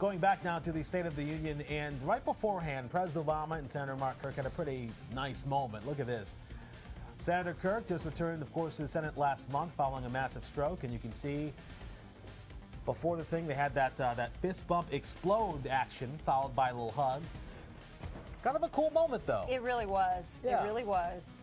Going back now to the State of the Union, and right beforehand, President Obama and Senator Mark Kirk had a pretty nice moment. Look at this. Senator Kirk just returned, of course, to the Senate last month following a massive stroke, and you can see before the thing they had that uh, that fist bump explode action followed by a little hug. Kind of a cool moment, though. It really was. Yeah. It really was.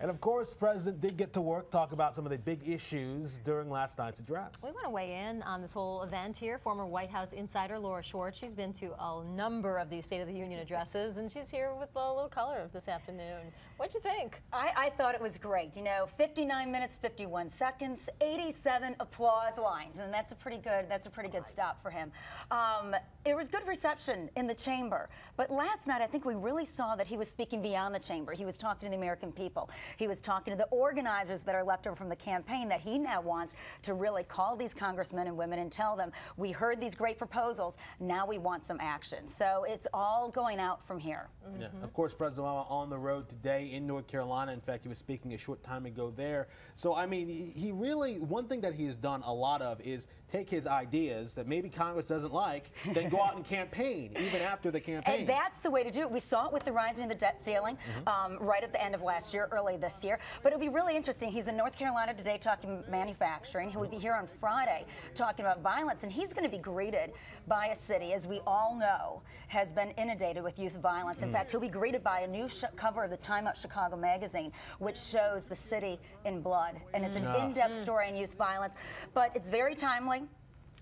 And of course, the president did get to work, talk about some of the big issues during last night's address. We want to weigh in on this whole event here. Former White House insider Laura Schwartz. She's been to a number of these State of the Union addresses, and she's here with a little color this afternoon. What'd you think? I, I thought it was great. You know, 59 minutes, 51 seconds, 87 applause lines, and that's a pretty good. That's a pretty good stop for him. Um, it was good reception in the chamber, but last night I think we really saw that he was speaking beyond the chamber. He was talking to the American people. He was talking to the organizers that are left over from the campaign that he now wants to really call these congressmen and women and tell them, we heard these great proposals, now we want some action. So it's all going out from here. Mm -hmm. yeah. Of course, President Obama on the road today in North Carolina. In fact, he was speaking a short time ago there. So, I mean, he really, one thing that he has done a lot of is take his ideas that maybe Congress doesn't like, then go out and campaign, even after the campaign. And that's the way to do it. We saw it with the rising of the debt ceiling mm -hmm. um, right at the end of last year, early this year. But it'll be really interesting. He's in North Carolina today talking manufacturing. He will be here on Friday talking about violence, and he's going to be greeted by a city, as we all know, has been inundated with youth violence. In mm. fact, he'll be greeted by a new cover of the Time Out Chicago magazine, which shows the city in blood. And it's an mm. in-depth mm. story on youth violence, but it's very timely.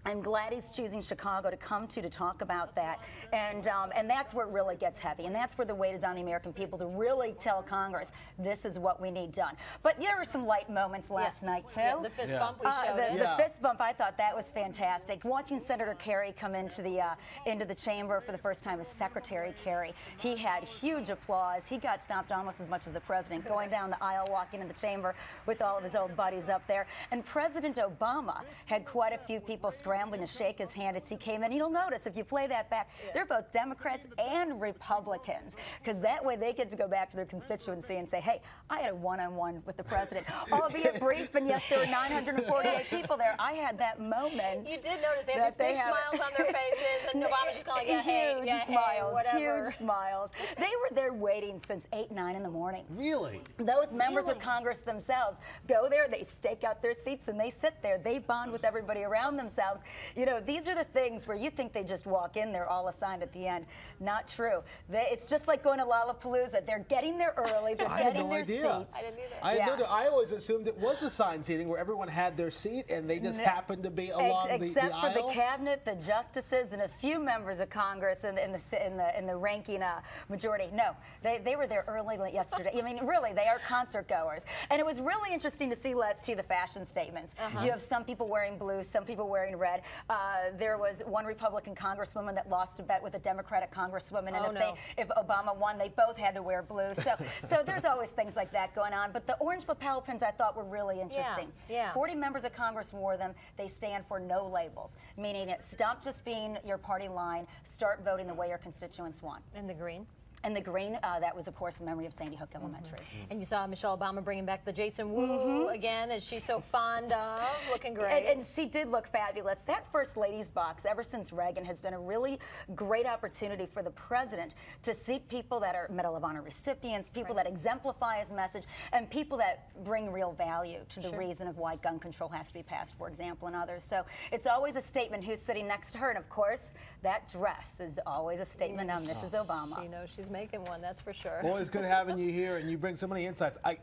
I'm glad he's choosing Chicago to come to to talk about that, and um, and that's where it really gets heavy, and that's where the weight is on the American people to really tell Congress this is what we need done. But there were some light moments last yeah. night too. Yeah, the fist yeah. bump we uh, showed. The, the, fist bump, I thought that was fantastic. Watching Senator Kerry come into the uh, into the chamber for the first time as Secretary Kerry, he had huge applause. He got stopped almost as much as the president, going down the aisle, walking in the chamber with all of his old buddies up there, and President Obama had quite a few people scrambling to shake his hand as he came in. You'll notice if you play that back, they're both Democrats and Republicans because that way they get to go back to their constituency and say, hey, I had a one-on-one -on -one with the president, albeit brief, and yes, there were 948 people there. I had that moment. You did notice they had these big smiles on their faces, and Obama's just calling yeah, hey, huge yeah, smiles, hey, huge smiles. They were there waiting since 8, 9 in the morning. Really? Those members really? of Congress themselves go there, they stake out their seats, and they sit there. They bond with everybody around themselves. You know, these are the things where you think they just walk in, they're all assigned at the end. Not true. They, it's just like going to Lollapalooza. They're getting there early, they're I getting no their idea. seats. I didn't either. I, yeah. no, I always assumed it was assigned seating where everyone had their seat and they just happened to be along Ex the, Except the for the cabinet, the justices, and a few members of Congress in, in the, in the, in the ranking uh, majority. No, they, they were there early yesterday. I mean, really, they are concert goers. And it was really interesting to see, let's see the fashion statements. Uh -huh. You have some people wearing blue, some people wearing red. Uh, there was one Republican congresswoman that lost a bet with a Democratic congresswoman, and oh, if, no. they, if Obama won, they both had to wear blue. So, so there's always things like that going on. But the orange lapel pins I thought were really interesting. Yeah, yeah. 40 members of Congress wore them. They stand for no labels, meaning it stop just being your party line, start voting the way your constituents want. And the green? And the green, uh, that was, of course, in memory of Sandy Hook Elementary. Mm -hmm. And you saw Michelle Obama bringing back the Jason Wu mm -hmm. again, as she's so fond of, looking great. And, and, she did look fabulous. That First Lady's box, ever since Reagan, has been a really great opportunity for the president to seek people that are Medal of Honor recipients, people right. that exemplify his message, and people that bring real value to the sure. reason of why gun control has to be passed, for example, and others. So it's always a statement who's sitting next to her. And, of course, that dress is always a statement on Mrs. Obama. She knows she's making one, that's for sure. Always good having you here, and you bring so many insights. I,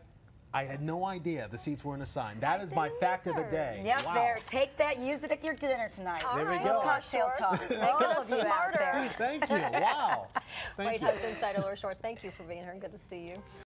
I had no idea the seats weren't assigned. That I is my fact either. of the day. Yep, wow. there. Take that. Use it at your dinner tonight. All there right. we go. Cocktail talk. Make all of you out there. Thank you. Wow. Thank White you. House Insider Laura Schwartz, thank you for being here. And good to see you.